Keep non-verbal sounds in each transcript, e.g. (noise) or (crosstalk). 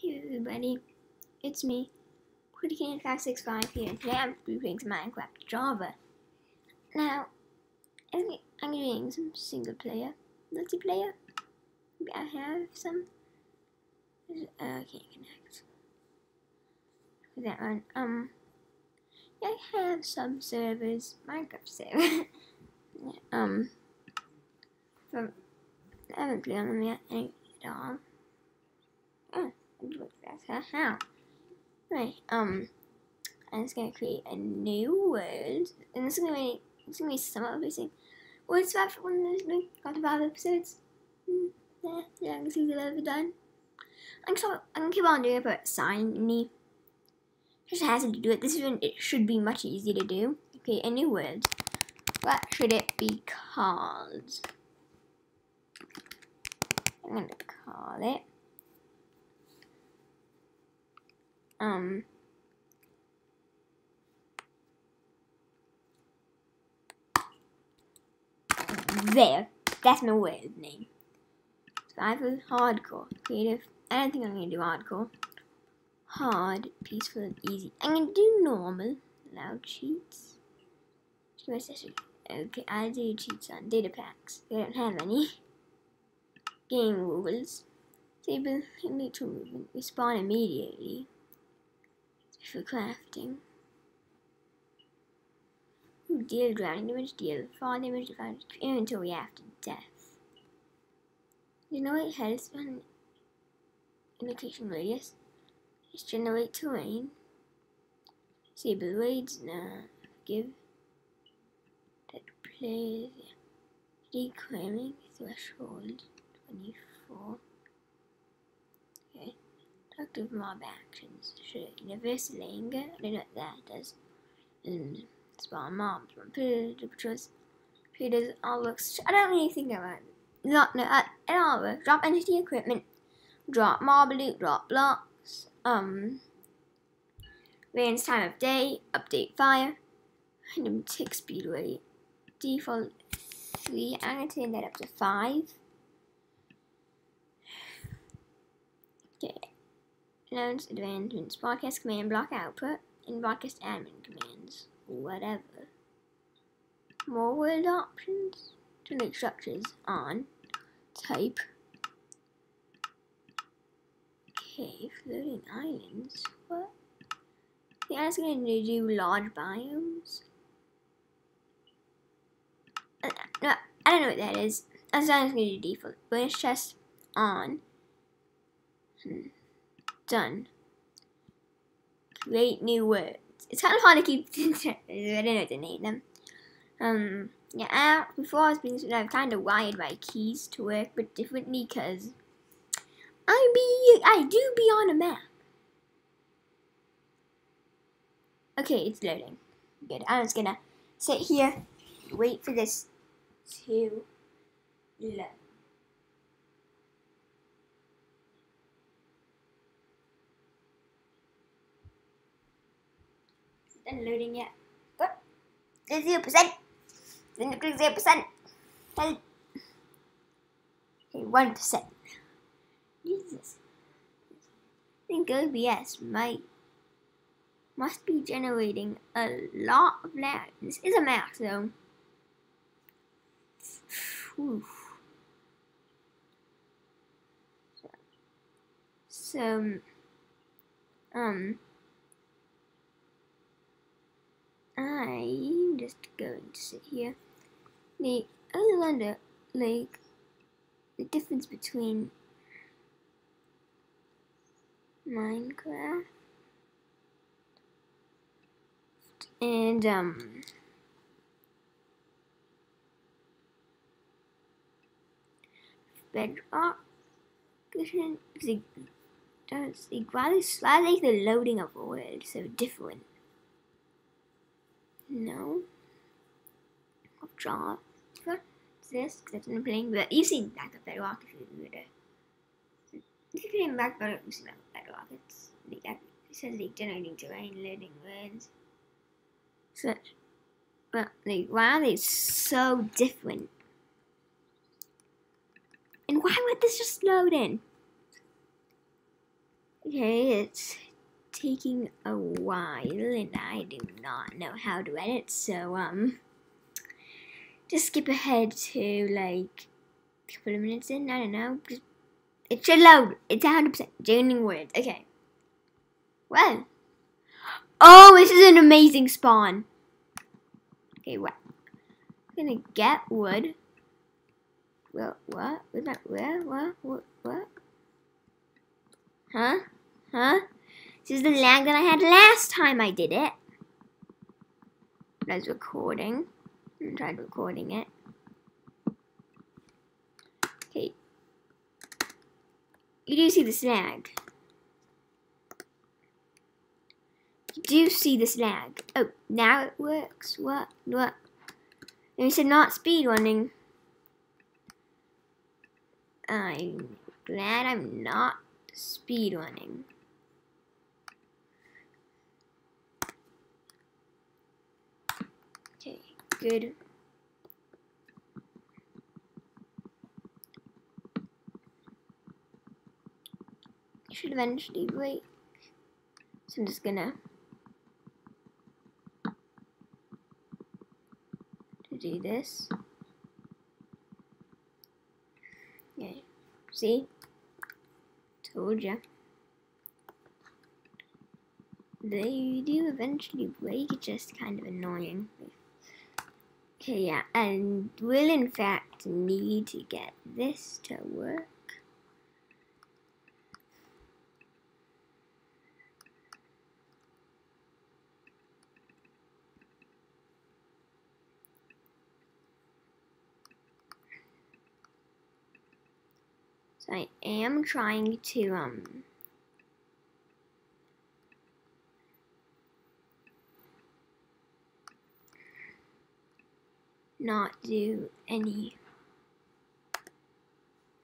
Hey everybody, it's me, QuittyKing565 here, and today I'm playing some Minecraft Java. Now, I'm doing some single player, multiplayer. Maybe I have some. Uh, can't connect. That one. Um, I have some servers, Minecraft server. (laughs) um, from I haven't played on them yet at all. Oh, that's how. Right, um, I'm just gonna create a new world, and this is gonna be, it's gonna be some of basic words swap for one of those got five episodes. Mm, yeah, yeah, I can see that I've done. I'm gonna, I'm gonna keep on doing it, but sign me. Just has to do it. This one it should be much easier to do. Okay, a new word. What should it be called? I'm gonna call it um there. That's my word name. Survival hardcore. Creative. I don't think I'm gonna do hardcore. Hard, peaceful, and easy. I'm gonna do normal. Loud cheats. Okay, I do cheats on data packs. They don't have any. Game rules. Disable neutral movement. Respawn immediately. For crafting. Ooh, deal drowning damage, deal fall damage, define inventory after death. You know what health on indication radius? Just generate terrain. Disable raids, nah. Give that plays reclaiming threshold 24. Okay. Active mob actions. Should universal anger. I don't that. And spawn mobs from predator patrols. Predators all looks. I don't really think about it. Not no at, at all. Drop entity equipment. Drop mob loot. Drop blocks. Um. Range time of day. Update fire. Random tick speed rate. Default three. I'm gonna turn that up to five. Okay. Nodes, advancements, broadcast command block output, and broadcast admin commands. Whatever. More world options. Genetic structures on. Type. Okay, floating islands. What? Yeah, it's going to do large biomes. Uh, no, I don't know what that is. That's not going to do default. Bonus chest on. Hmm. Done. Create new words. It's kind of hard to keep. (laughs) I don't know to name them. Um. Yeah. I, before I was being, I've kind of wired my keys to work, but differently because I be I do be on a map. Okay, it's loading. Good. I'm just gonna sit here, wait for this to load. It's loading yet. What? Zero percent. Didn't click zero percent. Hey, Okay, one percent. Jesus. I think OBS might must be generating a lot of lag. This is a Mac though. So, um, I'm just going to sit here. The other wonder, like, the difference between Minecraft and, um, Bedrock, because does it rather slightly the loading of a word, so different. No. I'll draw this because I've been playing, but you've seen Back of Bedrock if you would have. If you're playing Back of Bedrock, you've seen Back of Bedrock. It's like, it says like generating terrain, loading words. Such. But like, why are they so different? And why would this just load in? Okay, it's taking a while and I do not know how to edit, so um just skip ahead to like a couple of minutes in, I don't know. Just, it should load. It's 100% joining words. Okay. Well. Oh, this is an amazing spawn. Okay, what? I'm gonna get wood. Well, what? What? Where? What? What? What? Huh? Huh? This is the lag that I had last time I did it. I was recording. I tried recording it. Okay. You do see this lag. You do see this lag. Oh, now it works. What? What? And you said not speedrunning. I'm glad I'm not speedrunning. Okay, good. Should eventually break. So I'm just gonna do this. Okay, see? Told ya. They do eventually break, it's just kind of annoying. Okay, yeah, and we'll in fact need to get this to work. So I am trying to um not do any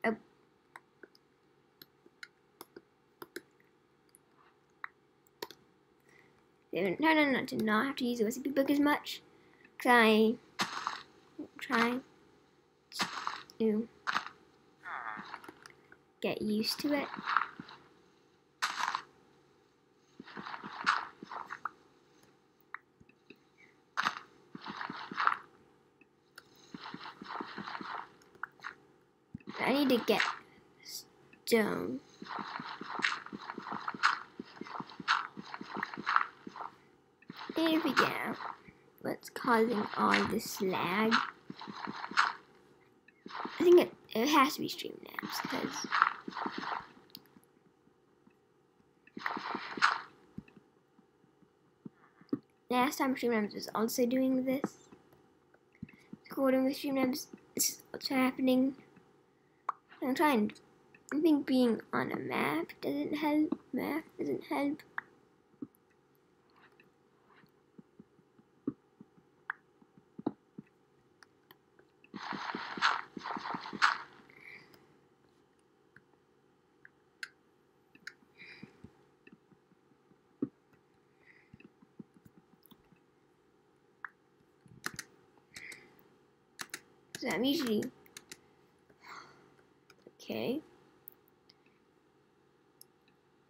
oh. no no no to not have to use the recipe book as much because I try to get used to it. I need to get stone. There we go. What's causing all this lag? I think it, it has to be Streamlabs because last time Streamlabs was also doing this. Recording with Streamlabs is what's happening. I'm trying. I think being on a map doesn't help. Map doesn't help. So I'm usually okay.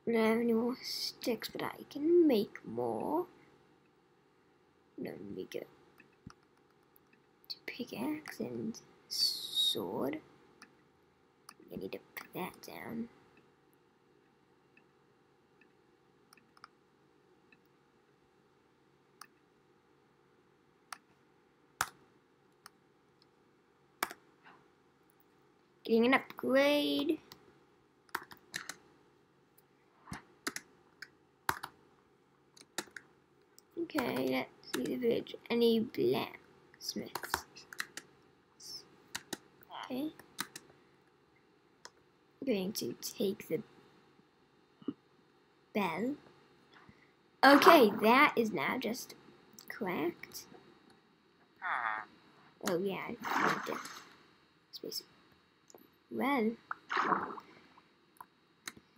I don't have any more sticks, but I can make more. Let me go to pickaxe and sword. I need to put that down. Getting an upgrade. Okay, let's see the village. Any blacksmiths? Okay. I'm going to take the bell. Okay, that is now just cracked. Oh yeah, I need to space it. Well,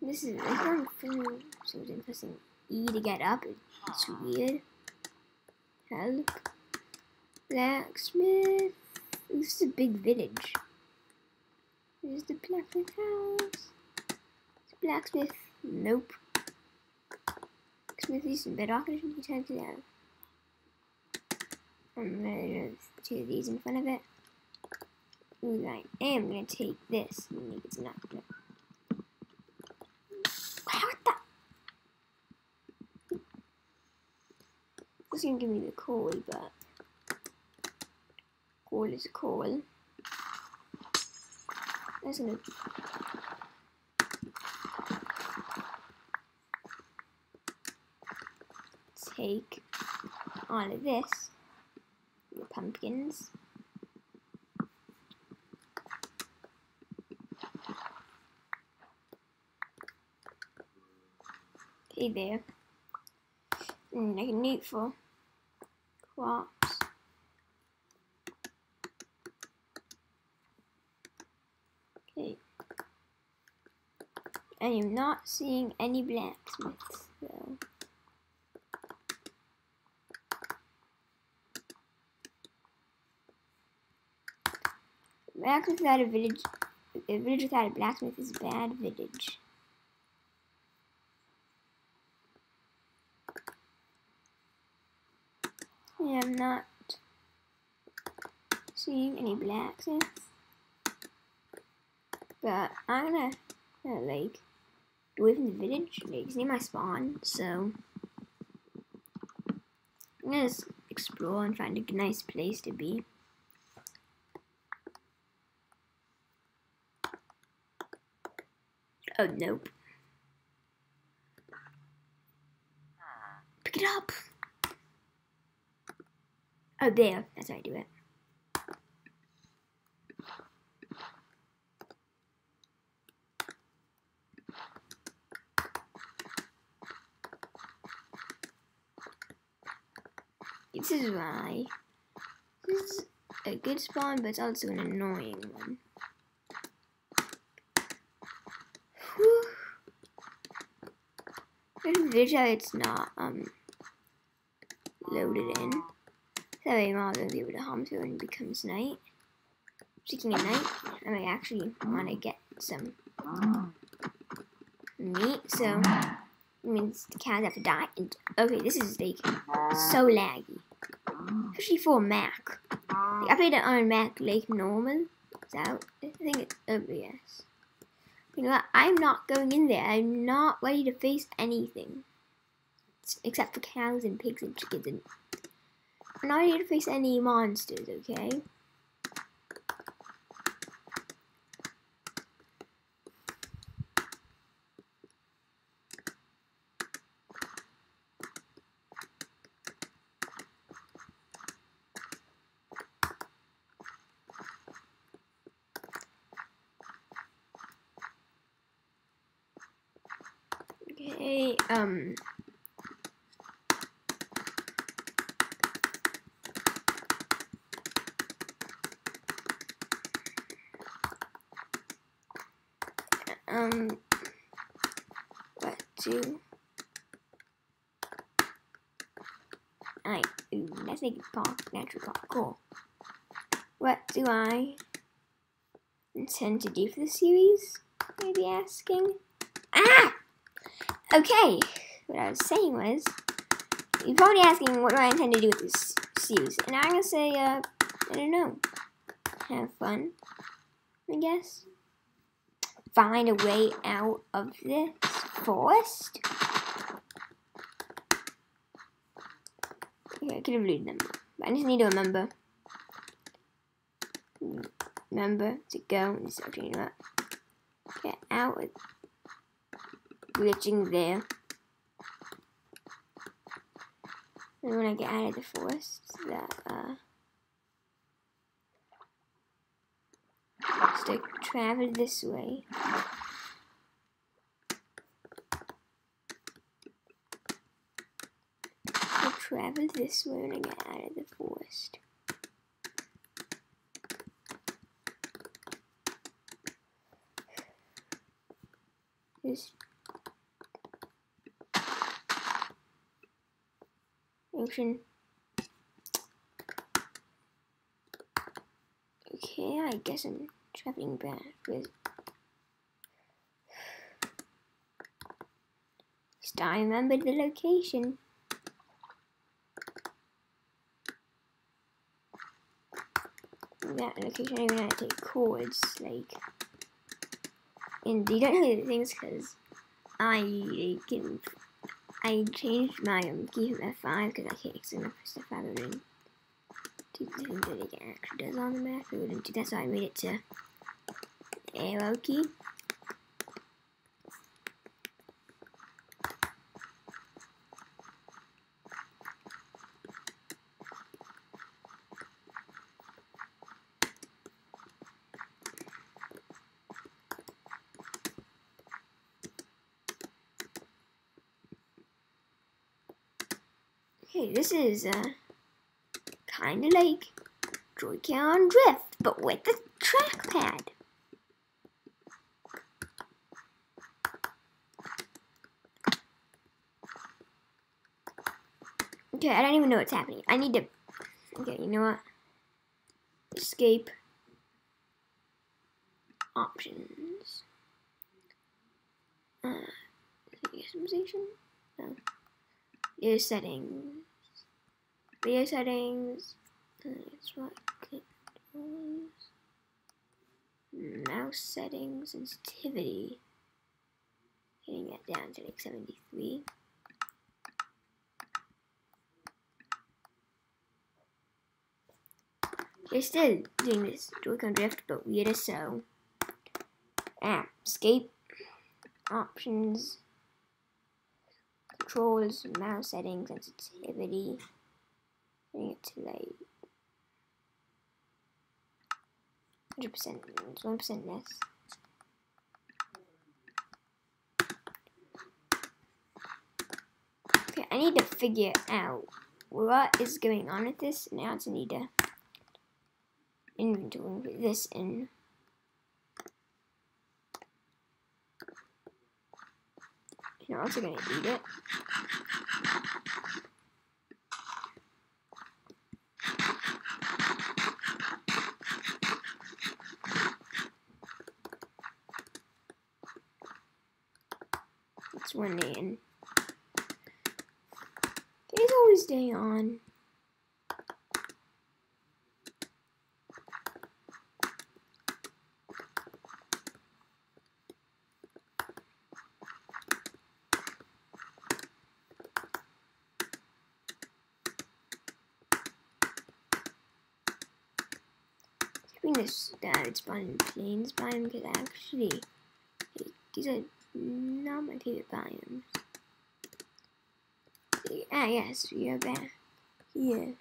this is I can't feel pressing E to get up. It's weird. Help. Blacksmith. This is a big village. There's the blacksmith house. It's blacksmith. Nope. blacksmithy, some bedrock, and some time to down. I'm two of these in front of it. Ooh, I am gonna take this and make it not. What the? It's gonna give me the coal, but coal is coal. That's gonna take all of this, pumpkins. Okay, there. And a neutral crops. Okay. I am not seeing any blacksmiths though. Blacksmith without a village, a village without a blacksmith is a bad village. Yeah, I'm not seeing any blacksmiths. But I'm gonna, gonna like away in the village. Like, it's near my spawn, so I'm gonna explore and find a nice place to be. Oh, nope. Pick it up. Oh, there. That's how I do it. This is why. This is a good spawn, but it's also an annoying one. There's a it's not um loaded in. That way gonna be able to home through when it becomes night. Speaking of night, I might actually want to get some meat, so means the cows have to die. Okay, this is like so laggy. Especially for Mac. Like, I played it on Mac like normal. So I think it's OBS. You know what? I'm not going in there. I'm not ready to face anything. Except for cows and pigs and chickens and I'm not here to face any monsters? Okay, um, um, what do I, ooh, make it pop, natural pop, cool. What do I intend to do for the series? Maybe asking. Ah! Okay, what I was saying was, you're probably asking what do I intend to do with this series, and I'm gonna say, uh, I don't know, have fun, I guess find a way out of this forest. I could have looted them. But I just need to remember. Remember to go and start cleaning up. Get out with glitching there. And when I get out of the forest, that uh to travel this way. I'll travel this way when I get out of the forest. This ocean Okay, I guess I'm traveling back with I remembered the location. That location, I even had to take chords, like. And you don't know the things because I can. I changed my um, key from F5 because I can't accidentally press F5 and then do the thing that it actually does on the map. It wouldn't do that, so I made it to arrow key. This is uh, kind of like Joy-Con Drift, but with the trackpad. Okay, I don't even know what's happening. I need to... Okay, you know what? Escape. Options. Uh, customization? No. Video settings. Video settings. Mouse settings, sensitivity. Getting that down to like 73. They're still doing this Joy-Con drift, but weirder so. Ah, escape, options, controls, mouse settings, sensitivity. Bring it to like 100%, 1% less. Okay, I need to figure out what is going on with this. Now it's need to inventory this in. You're also gonna eat it. It's one in. He's always stay on. hoping this that it's in plains biome because actually these are favorite biomes. Ah yes, we are back here.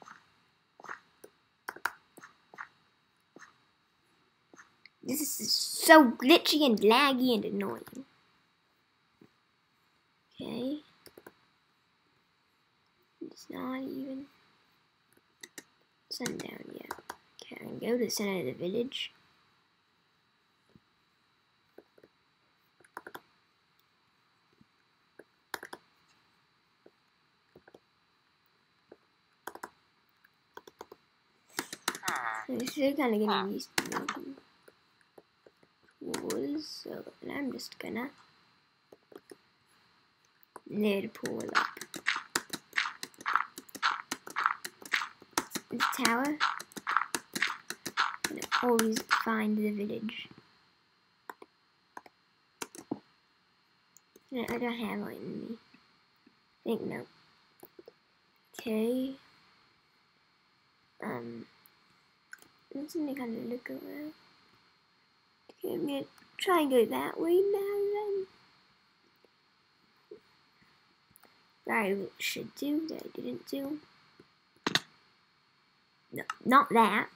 This is so glitchy and laggy and annoying. Okay. It's not even sundown yet. Okay, I can go to the center of the village. I'm still kind of getting used to making walls, so I'm just gonna it pull up. This tower always find the village. No, I don't have one in me. I think no. Okay. Um. Let's kind of look around. I'm gonna try and go that way now then. That I should do, that I didn't do. No, not that.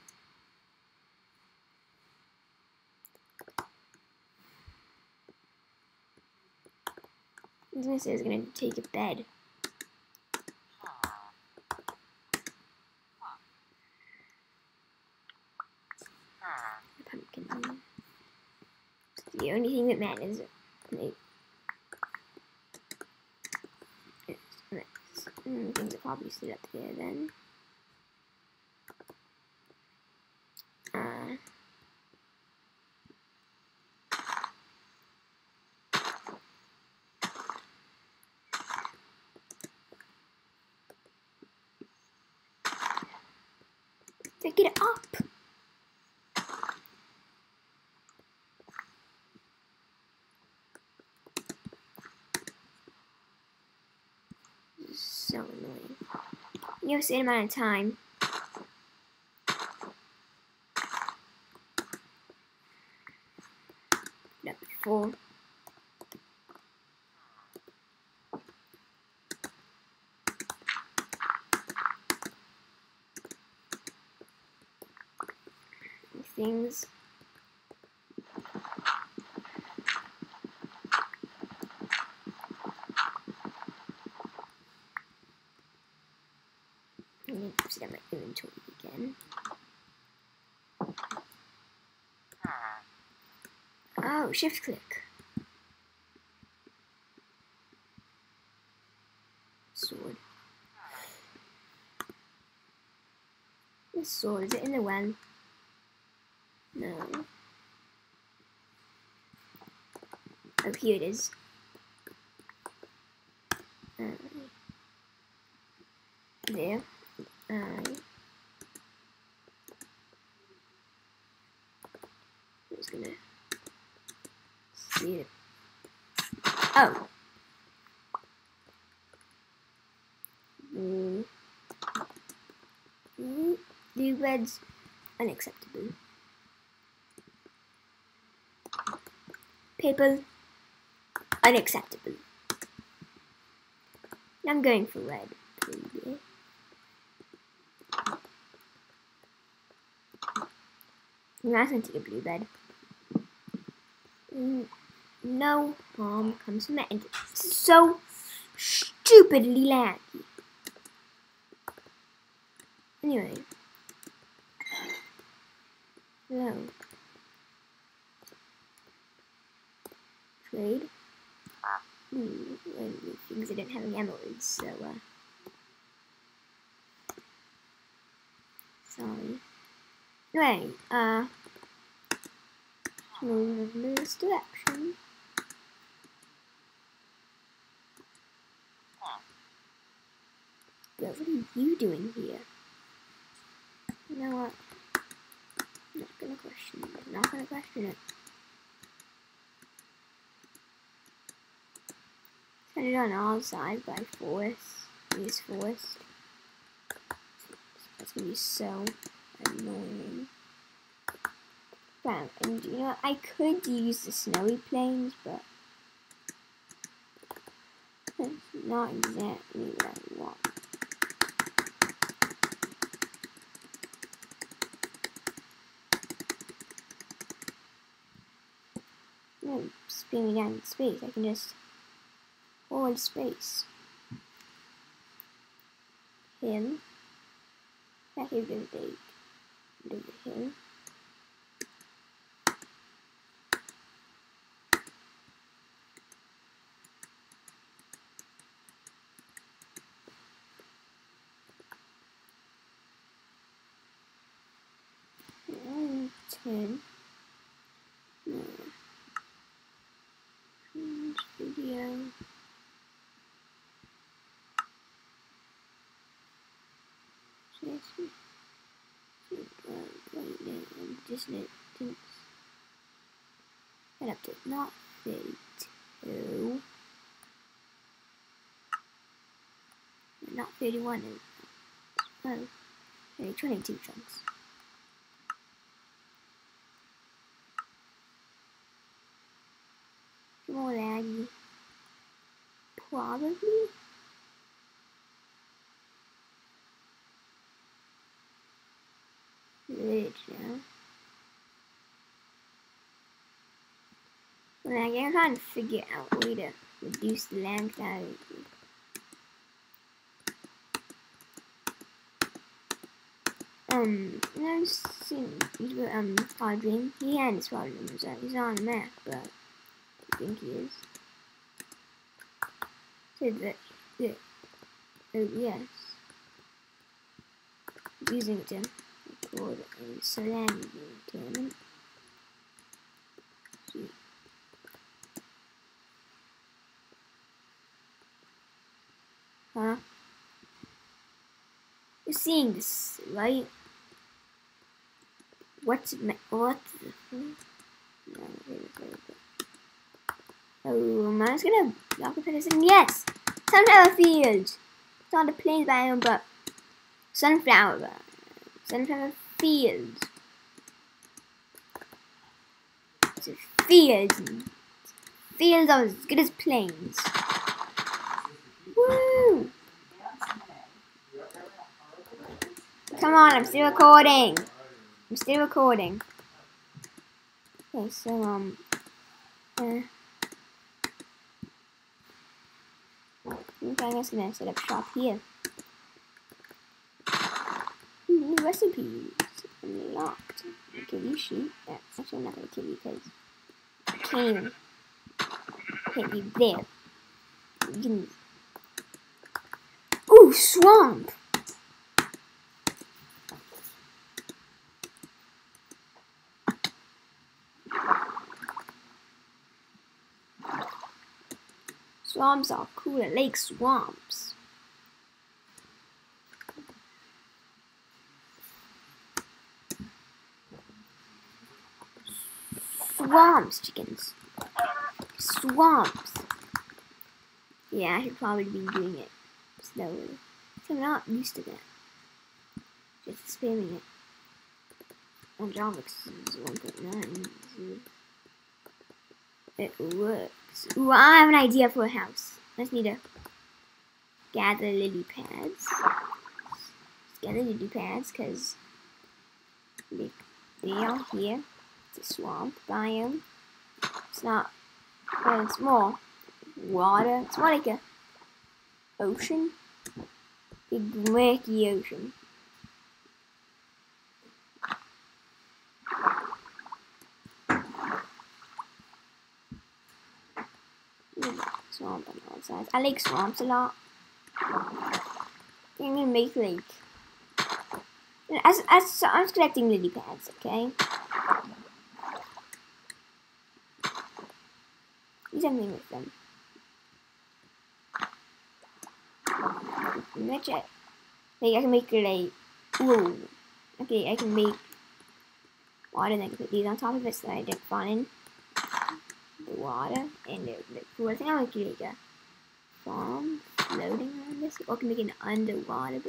I was gonna say I was gonna take a bed. the only thing that matters. Like, Mm, things probably still up here then. Uh, it up! You a certain amount of time. Up before. things. Sit on my inventory again. Shift click. Sword. This sword, is it in the well? No. Oh, here it is. Uh, there. I'm just gonna Oh. Mm. Mm. Red's unacceptable. People, unacceptable. I'm going for red, baby. I'm not going to take a blue bed. No harm comes from it. And it's so stupidly laggy. Anyway. Hello. trade. Hmm, things I didn't have any emeralds, so, uh, sorry. Anyway, uh, move in this direction. What are you doing here? You know what? I'm not gonna question it. I'm not gonna question it. Turn it on all sides by force. Use force. That's gonna be so annoying. Wow, and you know, I could use the snowy plains, but that's not exactly what I want. Spinning down in space, I can just hold space. Him. That is going to take do him. ten. No. Video. Get up to not 32. Not 31. and Oh, only 22 chunks. More laggy. Probably. Good, yeah. Well, I guess trying to figure out a way to reduce the of it. Um, I've seen um Dream. He had his Dream, so he's on the map, but I think he is. So that, yeah. Oh yes. Using it to record a Salam tournament. Huh? You're seeing this, right? What's What? Oh, am I just gonna the person? Yes! Sunflower fields! It's not a plains biome, but sunflower. Sunflower fields. It's fields. Fields are as good as plains. Come on, I'm still recording. I'm still recording. Okay, so um, uh, okay, I'm just gonna set up shop here. New recipes unlocked. Kitty sheep. Yeah, actually, not gonna kill you because even hit you there. You can... Ooh, swamp. Swamps are cool. I like swamps. Swamps, chickens. Swamps. Yeah, I should probably be doing it slowly. I'm not used to that. Just spamming it. On Java 'cause it's 1.9. It works. Ooh, I have an idea for a house. I just need to gather lily pads. Just gather lily pads because they, they are here. It's a swamp biome. It's not, well, it's more water. It's more like a ocean. Big murky ocean. I like swamps a lot. I'm gonna make like. As, as, so I'm collecting lily pads, okay? Do something with them. Match it. Like I can make like. Ooh. Okay, I can make water and I can put these on top of it so I don't fall in the water and the, the pool. I think I make a farm floating around this, or I can make an underwater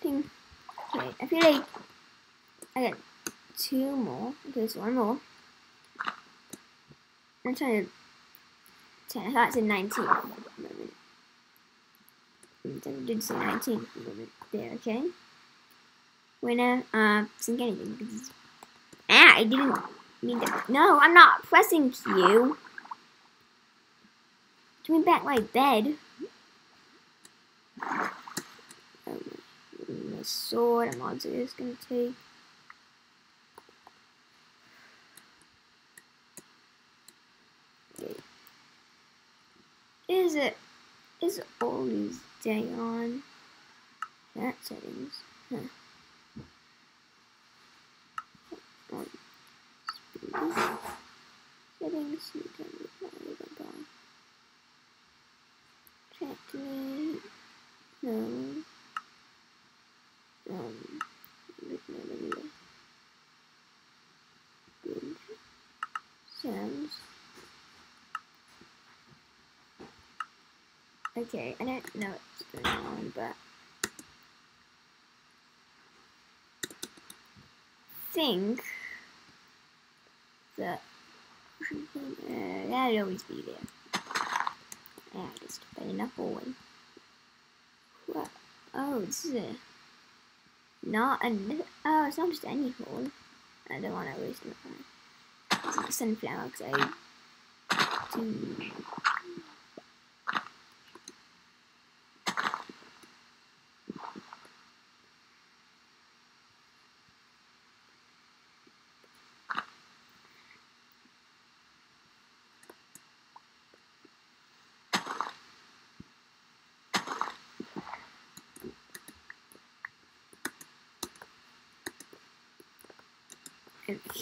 thing. Okay, I feel like I got two more. Okay, so one more. I'm trying to. 10. I thought it said 19 for a moment. Mm, did say 19 for a moment. There, okay. Winner, uh, sink anything. Ah, I didn't mean to. No, I'm not pressing Q. Give me back my bed. Oh, my, sword, I'm also just gonna take. Is it? Is always day on? That settings. Huh. Um. Settings. You can No. Um. with. Good. Sounds. Okay, I don't know what's going on, but think that uh, that'd always be there. Yeah, just put enough boy. What? Oh, this is a not a oh, it's not just any hole. I don't want to waste my time. A sunflower because I do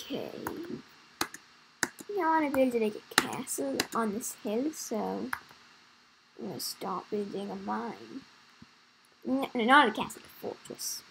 Okay. Yeah, I want to build a castle on this hill, so I'm gonna start building a mine. No, no, not a castle, a fortress.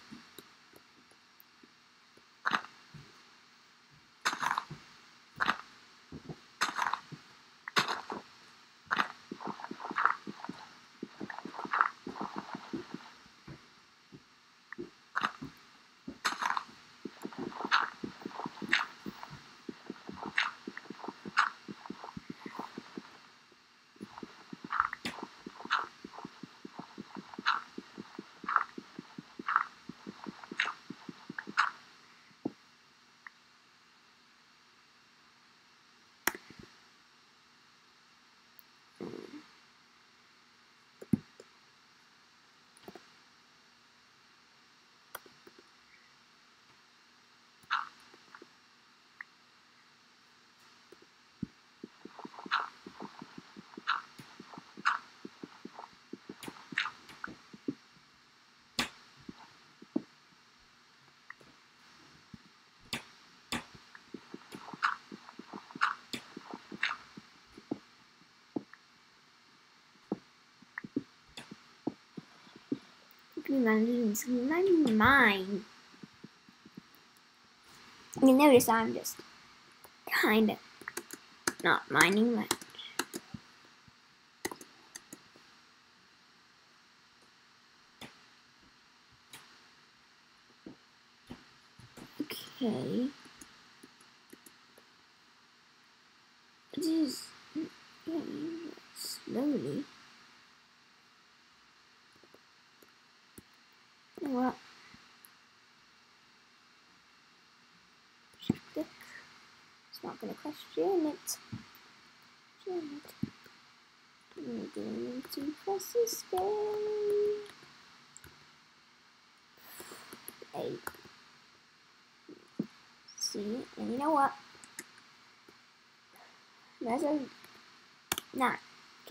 doing my minding mine. You notice I'm just kind of not minding much. Okay. Just yeah, slowly. You know what? Stick. It's gonna it. Question it. I'm going to down. Eight. See, and you know what? There's a not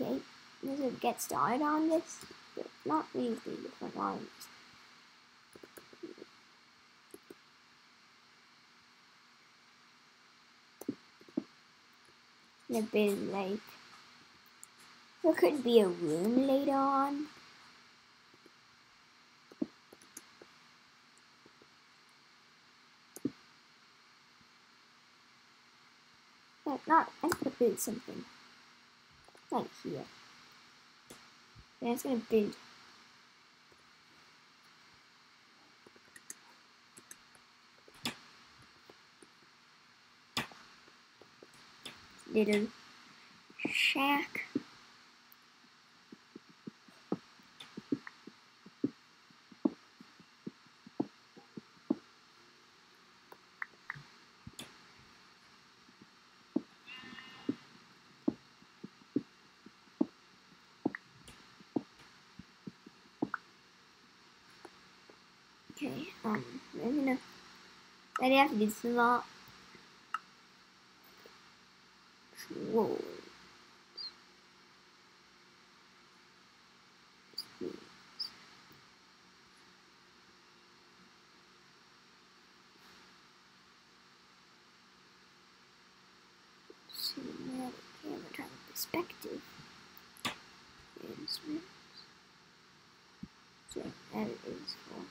okay. There's a get started on this, but not these different lines. A bit like there could be a room later on. But not, I could build something like here. Then it's gonna build little shack. Okay, um, I'm gonna, I have some lot Whoa. Cinematic camera type perspective. So that is for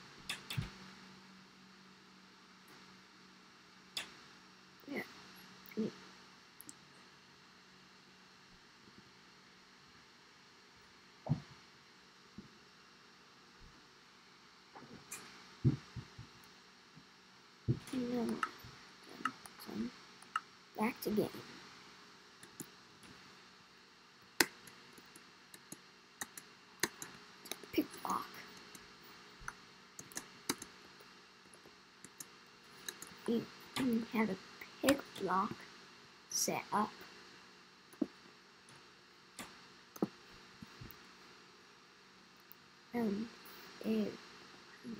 No. Back to game. Pick block. You have a pick block set up. Um,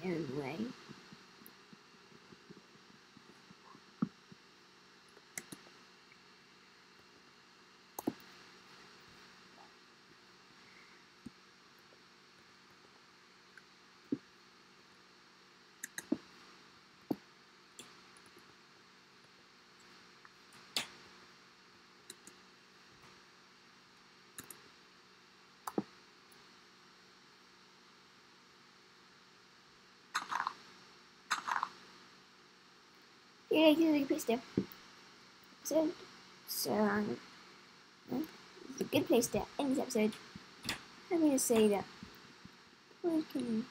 anyway. Yeah, you place there. So, so um, it's a good place to end this episode. I'm gonna say that we can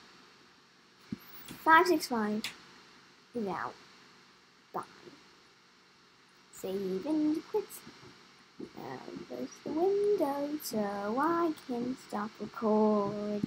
five six five is out. Bye. Save and quit. Now close the window so I can stop record.